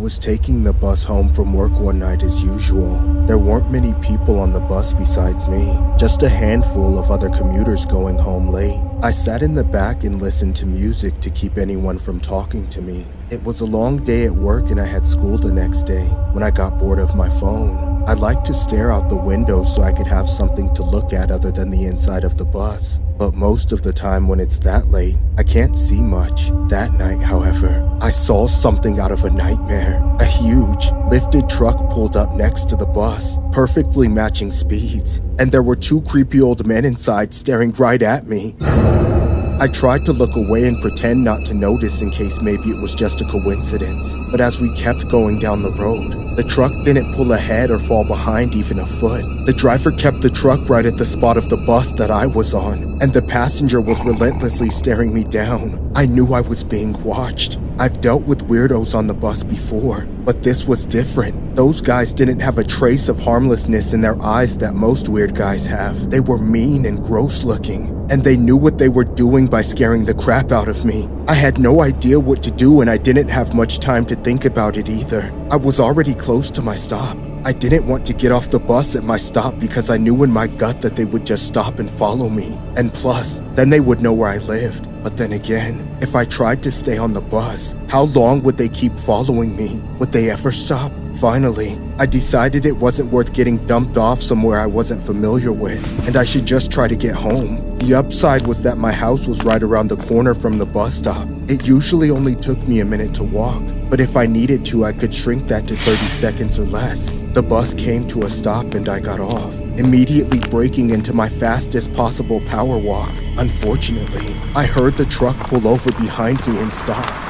Was taking the bus home from work one night as usual. There weren't many people on the bus besides me, just a handful of other commuters going home late. I sat in the back and listened to music to keep anyone from talking to me. It was a long day at work and I had school the next day. When I got bored of my phone, I liked to stare out the window so I could have something to look at other than the inside of the bus. But most of the time when it's that late, I can't see much. That night, however, I saw something out of a nightmare. A huge, lifted truck pulled up next to the bus, perfectly matching speeds, and there were two creepy old men inside staring right at me. I tried to look away and pretend not to notice in case maybe it was just a coincidence. But as we kept going down the road, the truck didn't pull ahead or fall behind even a foot. The driver kept the truck right at the spot of the bus that I was on, and the passenger was relentlessly staring me down. I knew I was being watched. I've dealt with weirdos on the bus before, but this was different. Those guys didn't have a trace of harmlessness in their eyes that most weird guys have. They were mean and gross looking, and they knew what they were doing by scaring the crap out of me. I had no idea what to do, and I didn't have much time to think about it either. I was already close to my stop. I didn't want to get off the bus at my stop because I knew in my gut that they would just stop and follow me. And plus, then they would know where I lived. But then again, if I tried to stay on the bus, how long would they keep following me? Would they ever stop? Finally, I decided it wasn't worth getting dumped off somewhere I wasn't familiar with, and I should just try to get home. The upside was that my house was right around the corner from the bus stop. It usually only took me a minute to walk, but if I needed to, I could shrink that to 30 seconds or less. The bus came to a stop and I got off, immediately breaking into my fastest possible power walk. Unfortunately, I heard the truck pull over behind me and stop.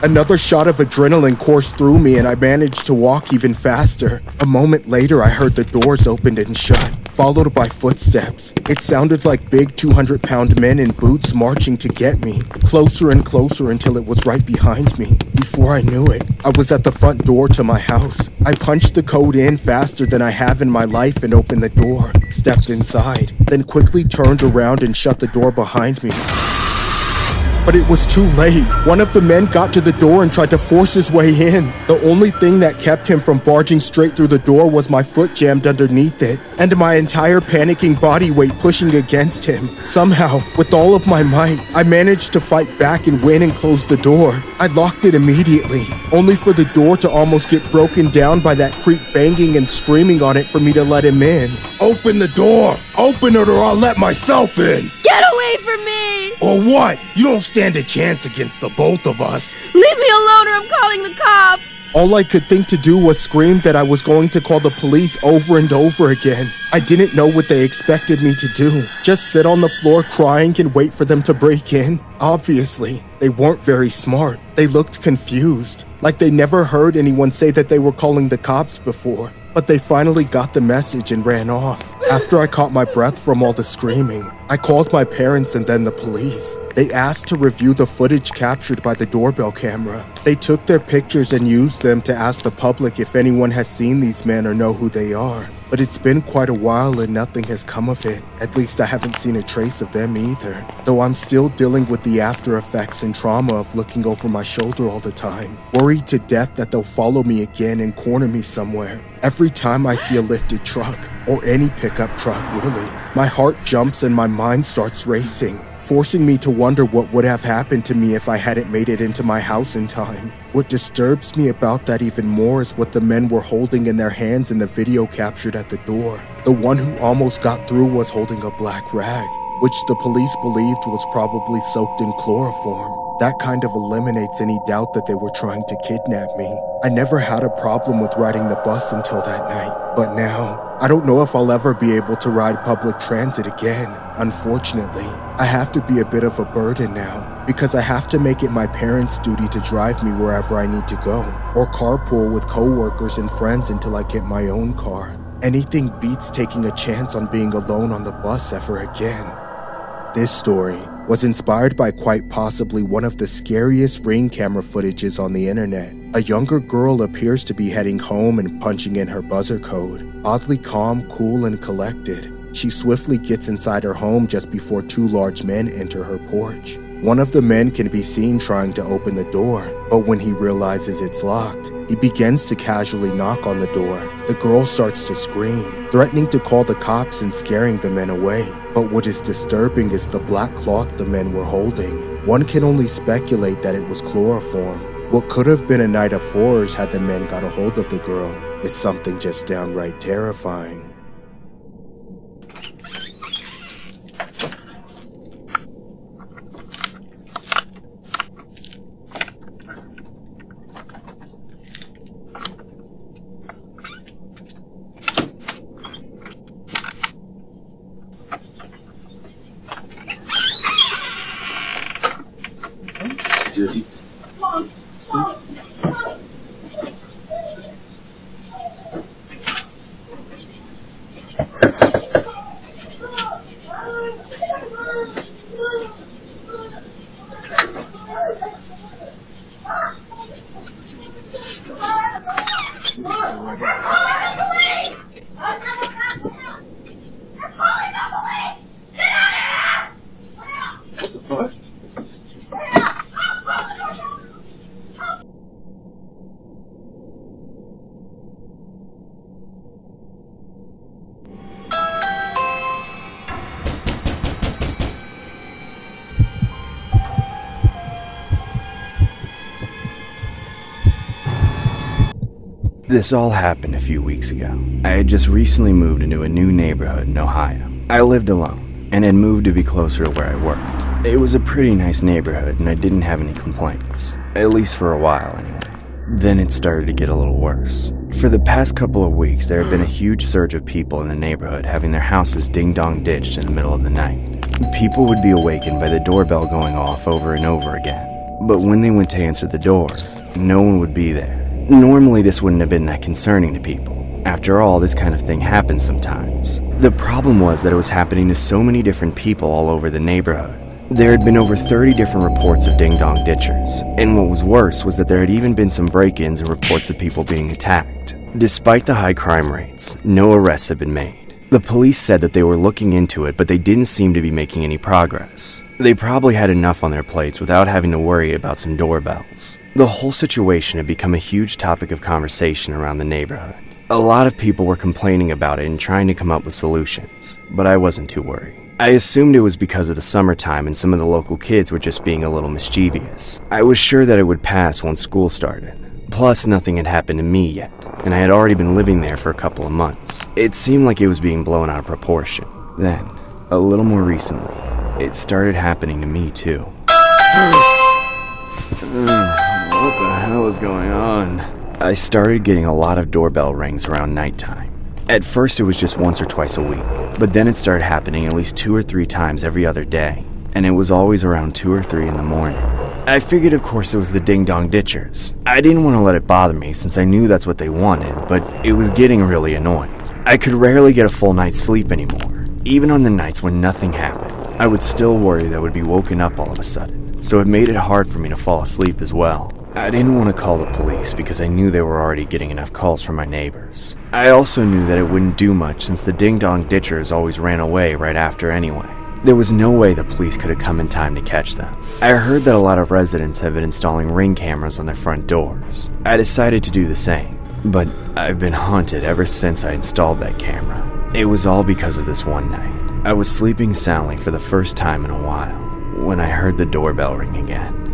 Another shot of adrenaline coursed through me and I managed to walk even faster. A moment later, I heard the doors opened and shut, followed by footsteps. It sounded like big 200 pound men in boots marching to get me, closer and closer until it was right behind me. Before I knew it, I was at the front door to my house. I punched the code in faster than I have in my life and opened the door, stepped inside, then quickly turned around and shut the door behind me. But it was too late. One of the men got to the door and tried to force his way in. The only thing that kept him from barging straight through the door was my foot jammed underneath it, and my entire panicking body weight pushing against him. Somehow, with all of my might, I managed to fight back and win and close the door. I locked it immediately, only for the door to almost get broken down by that creep banging and screaming on it for me to let him in. Open the door! Open it or I'll let myself in! Get! Or what? You don't stand a chance against the both of us. Leave me alone or I'm calling the cops! All I could think to do was scream that I was going to call the police over and over again. I didn't know what they expected me to do. Just sit on the floor crying and wait for them to break in. Obviously, they weren't very smart. They looked confused, like they never heard anyone say that they were calling the cops before. But they finally got the message and ran off. After I caught my breath from all the screaming, I called my parents and then the police. They asked to review the footage captured by the doorbell camera. They took their pictures and used them to ask the public if anyone has seen these men or know who they are. But it's been quite a while and nothing has come of it. At least I haven't seen a trace of them either. Though I'm still dealing with the after effects and trauma of looking over my shoulder all the time, worried to death that they'll follow me again and corner me somewhere. Every time I see a lifted truck, or any pickup truck really, my heart jumps and my mind starts racing, forcing me to wonder what would have happened to me if I hadn't made it into my house in time. What disturbs me about that even more is what the men were holding in their hands in the video captured at the door. The one who almost got through was holding a black rag, which the police believed was probably soaked in chloroform. That kind of eliminates any doubt that they were trying to kidnap me. I never had a problem with riding the bus until that night, but now, I don't know if I'll ever be able to ride public transit again. Unfortunately, I have to be a bit of a burden now because I have to make it my parents' duty to drive me wherever I need to go or carpool with coworkers and friends until I get my own car. Anything beats taking a chance on being alone on the bus ever again. This story was inspired by quite possibly one of the scariest ring camera footages on the internet. A younger girl appears to be heading home and punching in her buzzer code. Oddly calm, cool, and collected, she swiftly gets inside her home just before two large men enter her porch. One of the men can be seen trying to open the door, but when he realizes it's locked, he begins to casually knock on the door. The girl starts to scream, threatening to call the cops and scaring the men away. But what is disturbing is the black cloth the men were holding. One can only speculate that it was chloroform. What could have been a night of horrors had the men got a hold of the girl is something just downright terrifying. What This all happened a few weeks ago. I had just recently moved into a new neighborhood in Ohio. I lived alone and had moved to be closer to where I worked. It was a pretty nice neighborhood and I didn't have any complaints, at least for a while anyway. Then it started to get a little worse. For the past couple of weeks, there had been a huge surge of people in the neighborhood having their houses ding dong ditched in the middle of the night. People would be awakened by the doorbell going off over and over again. But when they went to answer the door, no one would be there. Normally, this wouldn't have been that concerning to people. After all, this kind of thing happens sometimes. The problem was that it was happening to so many different people all over the neighborhood. There had been over 30 different reports of ding dong ditchers, and what was worse was that there had even been some break ins and reports of people being attacked. Despite the high crime rates, no arrests had been made. The police said that they were looking into it, but they didn't seem to be making any progress. They probably had enough on their plates without having to worry about some doorbells. The whole situation had become a huge topic of conversation around the neighborhood. A lot of people were complaining about it and trying to come up with solutions, but I wasn't too worried. I assumed it was because of the summertime and some of the local kids were just being a little mischievous. I was sure that it would pass once school started. Plus, nothing had happened to me yet, and I had already been living there for a couple of months. It seemed like it was being blown out of proportion. Then, a little more recently, it started happening to me too. Mm. What the hell is going on? I started getting a lot of doorbell rings around nighttime. At first, it was just once or twice a week, but then it started happening at least two or three times every other day, and it was always around two or three in the morning. I figured, of course, it was the ding dong ditchers. I didn't want to let it bother me since I knew that's what they wanted, but it was getting really annoying. I could rarely get a full night's sleep anymore. Even on the nights when nothing happened, I would still worry that I would be woken up all of a sudden, so it made it hard for me to fall asleep as well. I didn't want to call the police because I knew they were already getting enough calls from my neighbors. I also knew that it wouldn't do much since the ding dong ditchers always ran away right after anyway. There was no way the police could have come in time to catch them. I heard that a lot of residents have been installing ring cameras on their front doors. I decided to do the same, but I've been haunted ever since I installed that camera. It was all because of this one night. I was sleeping soundly for the first time in a while when I heard the doorbell ring again.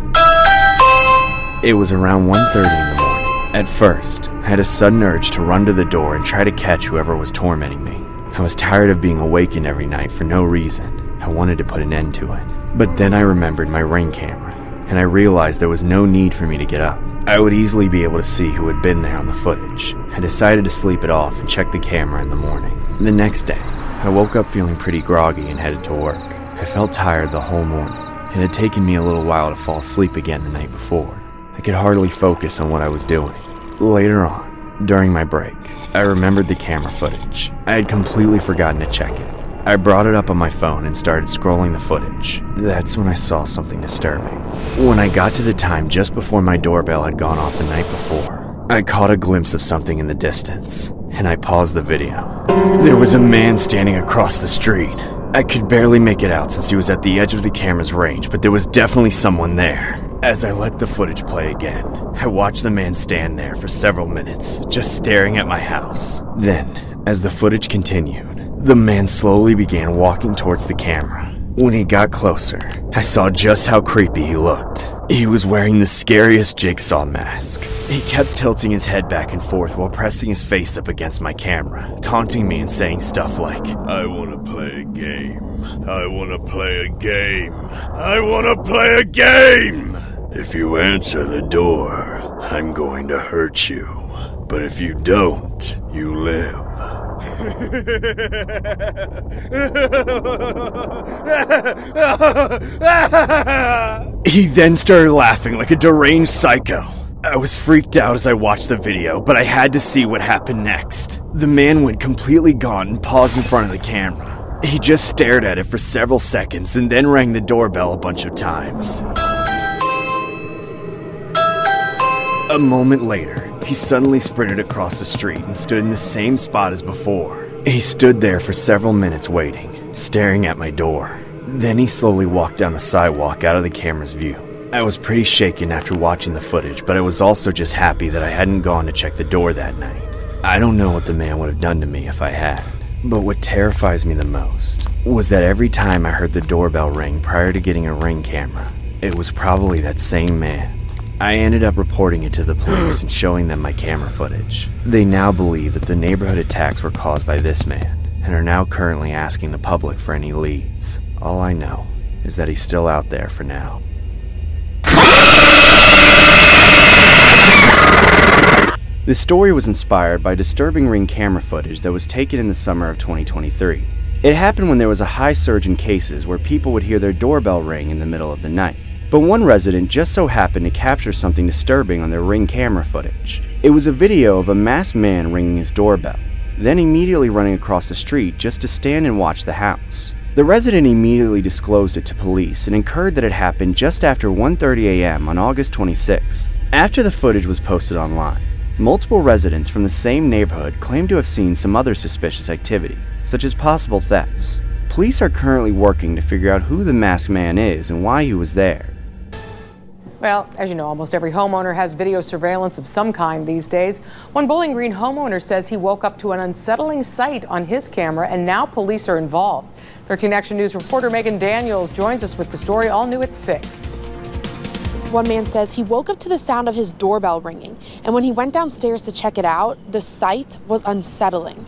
It was around 1:30 in the morning. At first, I had a sudden urge to run to the door and try to catch whoever was tormenting me. I was tired of being awakened every night for no reason. I wanted to put an end to it. But then I remembered my ring camera, and I realized there was no need for me to get up. I would easily be able to see who had been there on the footage. I decided to sleep it off and check the camera in the morning. The next day, I woke up feeling pretty groggy and headed to work. I felt tired the whole morning. It had taken me a little while to fall asleep again the night before. I could hardly focus on what I was doing. Later on, during my break, I remembered the camera footage. I had completely forgotten to check it. I brought it up on my phone and started scrolling the footage. That's when I saw something disturbing. When I got to the time just before my doorbell had gone off the night before, I caught a glimpse of something in the distance, and I paused the video. There was a man standing across the street. I could barely make it out since he was at the edge of the camera's range, but there was definitely someone there. As I let the footage play again, I watched the man stand there for several minutes, just staring at my house. Then, as the footage continued, the man slowly began walking towards the camera. When he got closer, I saw just how creepy he looked. He was wearing the scariest jigsaw mask. He kept tilting his head back and forth while pressing his face up against my camera, taunting me and saying stuff like, I wanna play a game. I wanna play a game. I wanna play a game! If you answer the door, I'm going to hurt you. But if you don't, you live. he then started laughing like a deranged psycho. I was freaked out as I watched the video, but I had to see what happened next. The man went completely gone and paused in front of the camera. He just stared at it for several seconds and then rang the doorbell a bunch of times. A moment later, he suddenly sprinted across the street and stood in the same spot as before. He stood there for several minutes waiting, staring at my door. Then he slowly walked down the sidewalk out of the camera's view. I was pretty shaken after watching the footage, but I was also just happy that I hadn't gone to check the door that night. I don't know what the man would have done to me if I had, but what terrifies me the most was that every time I heard the doorbell ring prior to getting a ring camera, it was probably that same man. I ended up reporting it to the police and showing them my camera footage. They now believe that the neighborhood attacks were caused by this man and are now currently asking the public for any leads. All I know is that he's still out there for now. This story was inspired by disturbing ring camera footage that was taken in the summer of 2023. It happened when there was a high surge in cases where people would hear their doorbell ring in the middle of the night. But one resident just so happened to capture something disturbing on their ring camera footage. It was a video of a masked man ringing his doorbell, then immediately running across the street just to stand and watch the house. The resident immediately disclosed it to police and incurred that it happened just after 1:30 a.m. on August 26. After the footage was posted online, multiple residents from the same neighborhood claimed to have seen some other suspicious activity, such as possible thefts. Police are currently working to figure out who the masked man is and why he was there. Well, as you know, almost every homeowner has video surveillance of some kind these days. One Bowling Green homeowner says he woke up to an unsettling sight on his camera, and now police are involved. 13 Action News reporter Megan Daniels joins us with the story all new at 6. One man says he woke up to the sound of his doorbell ringing, and when he went downstairs to check it out, the sight was unsettling.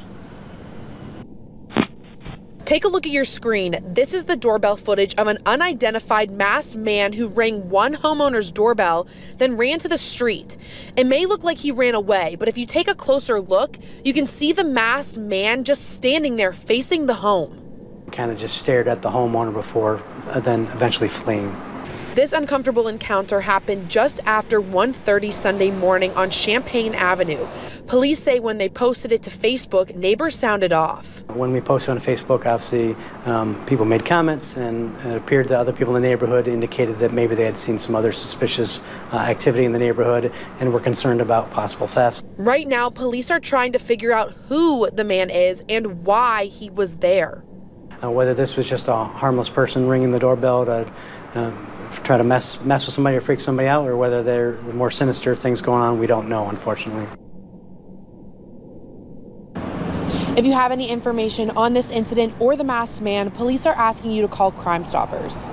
Take a look at your screen. This is the doorbell footage of an unidentified masked man who rang one homeowner's doorbell, then ran to the street. It may look like he ran away, but if you take a closer look, you can see the masked man just standing there facing the home. Kind of just stared at the homeowner before, uh, then eventually fleeing. This uncomfortable encounter happened just after 1:30 Sunday morning on Champaign Avenue. Police say when they posted it to Facebook, neighbors sounded off. When we posted on Facebook, obviously um, people made comments, and it appeared that other people in the neighborhood indicated that maybe they had seen some other suspicious uh, activity in the neighborhood and were concerned about possible thefts. Right now, police are trying to figure out who the man is and why he was there. Uh, whether this was just a harmless person ringing the doorbell to uh, try to mess mess with somebody or freak somebody out, or whether there are more sinister things going on, we don't know, unfortunately. If you have any information on this incident or the masked man, police are asking you to call Crime Stoppers.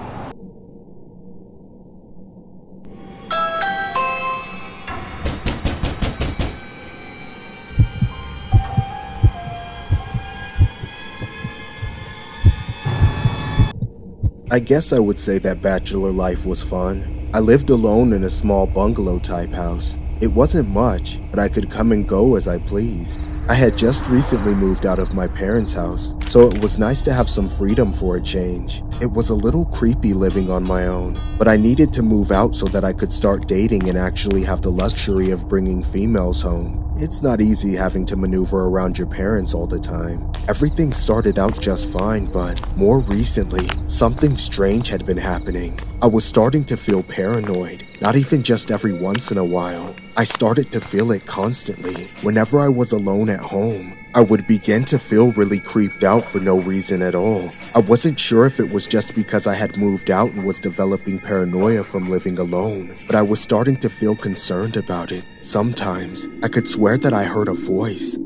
I guess I would say that bachelor life was fun. I lived alone in a small bungalow type house. It wasn't much, but I could come and go as I pleased. I had just recently moved out of my parents' house, so it was nice to have some freedom for a change. It was a little creepy living on my own, but I needed to move out so that I could start dating and actually have the luxury of bringing females home. It's not easy having to maneuver around your parents all the time. Everything started out just fine, but more recently, something strange had been happening. I was starting to feel paranoid, not even just every once in a while. I started to feel it constantly whenever I was alone at home. I would begin to feel really creeped out for no reason at all. I wasn't sure if it was just because I had moved out and was developing paranoia from living alone, but I was starting to feel concerned about it. Sometimes, I could swear that I heard a voice,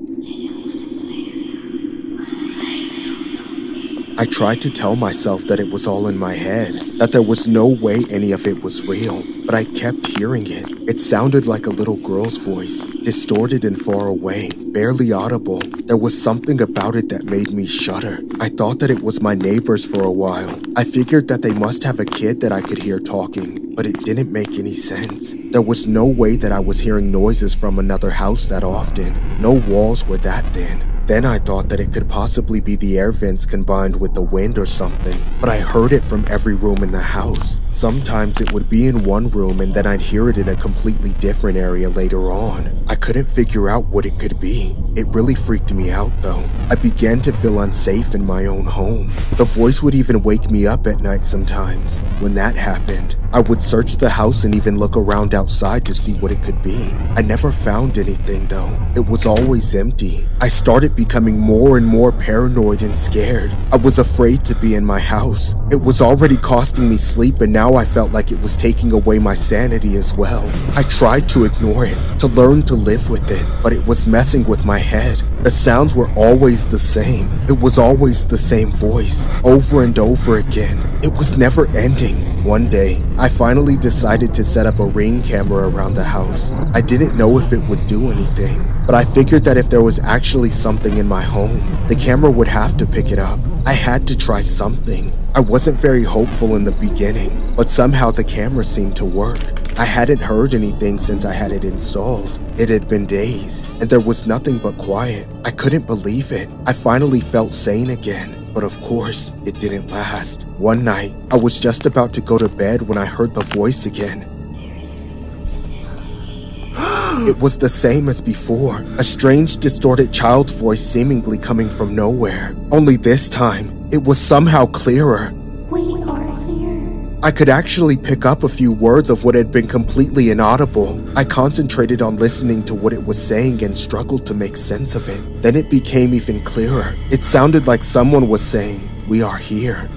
I tried to tell myself that it was all in my head, that there was no way any of it was real, but I kept hearing it. It sounded like a little girl's voice, distorted and far away, barely audible. There was something about it that made me shudder. I thought that it was my neighbors for a while. I figured that they must have a kid that I could hear talking, but it didn't make any sense. There was no way that I was hearing noises from another house that often. No walls were that thin. Then I thought that it could possibly be the air vents combined with the wind or something, but I heard it from every room in the house. Sometimes it would be in one room and then I'd hear it in a completely different area later on. I couldn't figure out what it could be. It really freaked me out though. I began to feel unsafe in my own home. The voice would even wake me up at night sometimes. When that happened, I would search the house and even look around outside to see what it could be. I never found anything though. It was always empty. I started becoming more and more paranoid and scared. I was afraid to be in my house. It was already costing me sleep and now I felt like it was taking away my sanity as well. I tried to ignore it, to learn to live with it, but it was messing with my head. The sounds were always the same. It was always the same voice, over and over again. It was never ending. One day, I finally decided to set up a ring camera around the house. I didn't know if it would do anything, but I figured that if there was actually something in my home, the camera would have to pick it up. I had to try something. I wasn't very hopeful in the beginning, but somehow the camera seemed to work. I hadn't heard anything since I had it installed. It had been days, and there was nothing but quiet. I couldn't believe it. I finally felt sane again. But of course, it didn't last. One night, I was just about to go to bed when I heard the voice again. It was the same as before, a strange, distorted child's voice seemingly coming from nowhere. Only this time, it was somehow clearer. We are here. I could actually pick up a few words of what had been completely inaudible. I concentrated on listening to what it was saying and struggled to make sense of it. Then it became even clearer. It sounded like someone was saying, We are here.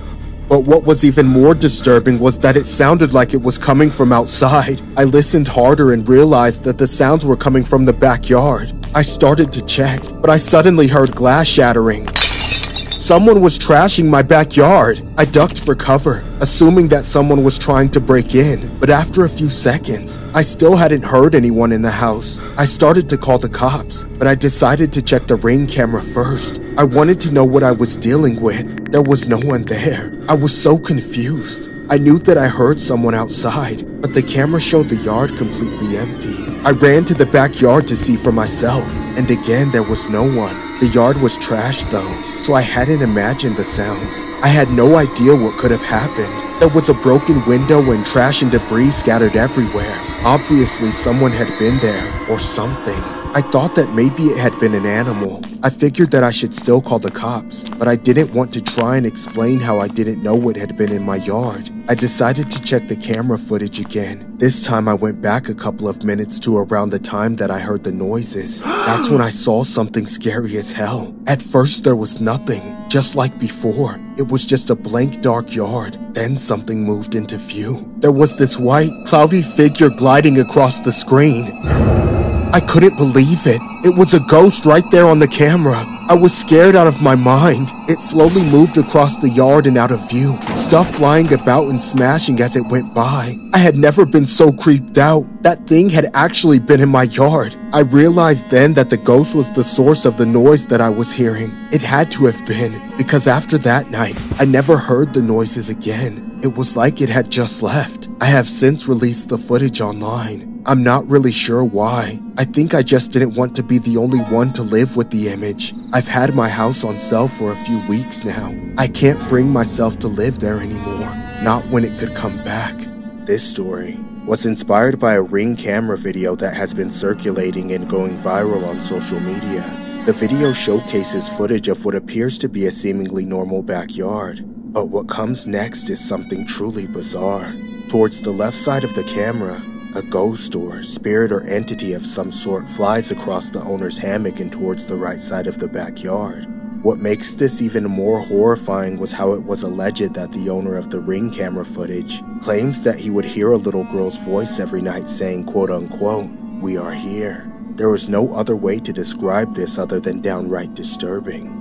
But what was even more disturbing was that it sounded like it was coming from outside. I listened harder and realized that the sounds were coming from the backyard. I started to check, but I suddenly heard glass shattering. Someone was trashing my backyard. I ducked for cover, assuming that someone was trying to break in. But after a few seconds, I still hadn't heard anyone in the house. I started to call the cops, but I decided to check the ring camera first. I wanted to know what I was dealing with. There was no one there. I was so confused. I knew that I heard someone outside, but the camera showed the yard completely empty. I ran to the backyard to see for myself, and again there was no one. The yard was trashed though, so I hadn't imagined the sounds. I had no idea what could have happened. There was a broken window and trash and debris scattered everywhere. Obviously, someone had been there, or something. I thought that maybe it had been an animal. I figured that I should still call the cops, but I didn't want to try and explain how I didn't know what had been in my yard. I decided to check the camera footage again. This time I went back a couple of minutes to around the time that I heard the noises. That's when I saw something scary as hell. At first there was nothing, just like before. It was just a blank dark yard. Then something moved into view. There was this white, cloudy figure gliding across the screen. I couldn't believe it. It was a ghost right there on the camera. I was scared out of my mind. It slowly moved across the yard and out of view, stuff flying about and smashing as it went by. I had never been so creeped out. That thing had actually been in my yard. I realized then that the ghost was the source of the noise that I was hearing. It had to have been, because after that night, I never heard the noises again. It was like it had just left. I have since released the footage online. I'm not really sure why. I think I just didn't want to be the only one to live with the image. I've had my house on sale for a few weeks now. I can't bring myself to live there anymore, not when it could come back. This story was inspired by a ring camera video that has been circulating and going viral on social media. The video showcases footage of what appears to be a seemingly normal backyard, but what comes next is something truly bizarre. Towards the left side of the camera, A ghost or spirit or entity of some sort flies across the owner's hammock and towards the right side of the backyard. What makes this even more horrifying was how it was alleged that the owner of the ring camera footage claims that he would hear a little girl's voice every night saying, quote unquote, We are here. There was no other way to describe this other than downright disturbing.